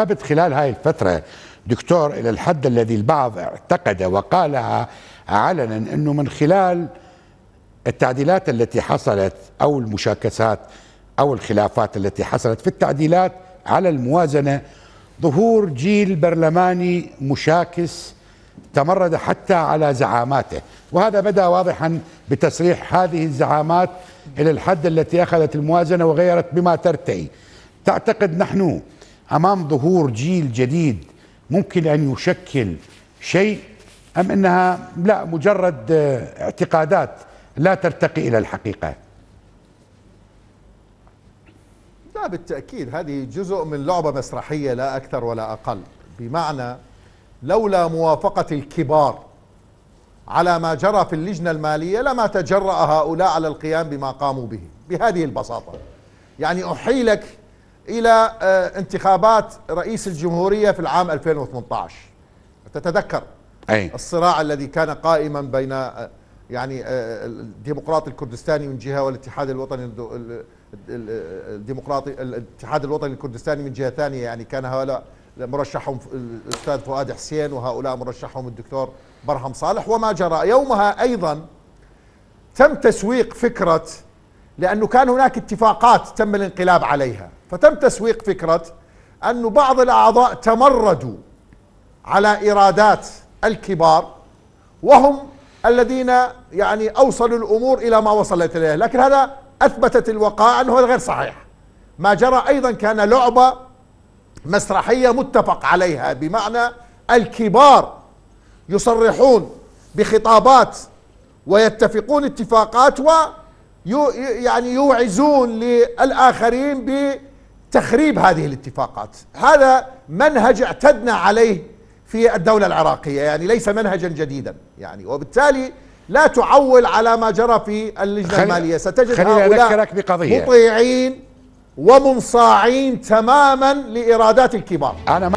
قبت خلال هاي الفترة. دكتور إلى الحد الذي البعض اعتقد وقالها علنا أنه من خلال التعديلات التي حصلت أو المشاكسات أو الخلافات التي حصلت في التعديلات على الموازنة ظهور جيل برلماني مشاكس تمرد حتى على زعاماته. وهذا بدأ واضحا بتصريح هذه الزعامات إلى الحد التي أخذت الموازنة وغيرت بما ترتئي تعتقد نحن أمام ظهور جيل جديد ممكن أن يشكل شيء أم إنها لا مجرد اعتقادات لا ترتقي إلى الحقيقة؟ لا بالتأكيد هذه جزء من لعبة مسرحية لا أكثر ولا أقل. بمعنى لولا موافقة الكبار على ما جرى في اللجنة المالية لما تجرأ هؤلاء على القيام بما قاموا به بهذه البساطة. يعني أحيلك إلى آه، انتخابات رئيس الجمهورية في العام 2018 تتذكر أي. الصراع الذي كان قائما بين آه، يعني آه، الديمقراط الكردستاني من جهة والاتحاد الوطني الديمقراطي الاتحاد الوطني الكردستاني من جهة ثانية. يعني كان هؤلاء مرشحهم الأستاذ فؤاد حسين وهؤلاء مرشحهم الدكتور برهم صالح. وما جرى يومها أيضا تم تسويق فكرة لأنه كان هناك اتفاقات تم الانقلاب عليها. فتم تسويق فكرة أن بعض الأعضاء تمردوا على إيرادات الكبار وهم الذين يعني أوصلوا الأمور إلى ما وصلت إليه. لكن هذا أثبتت الوقائع أنه غير صحيح. ما جرى أيضا كان لعبة مسرحية متفق عليها بمعنى الكبار يصرحون بخطابات ويتفقون اتفاقات و يعني يوعزون للآخرين بتخريب هذه الاتفاقات. هذا منهج اعتدنا عليه في الدولة العراقية يعني ليس منهجا جديدا يعني. وبالتالي لا تعول على ما جرى في اللجنة المالية. ستجد هؤلاء بقضية. مطيعين ومنصاعين تماما لإرادات الكبار. أنا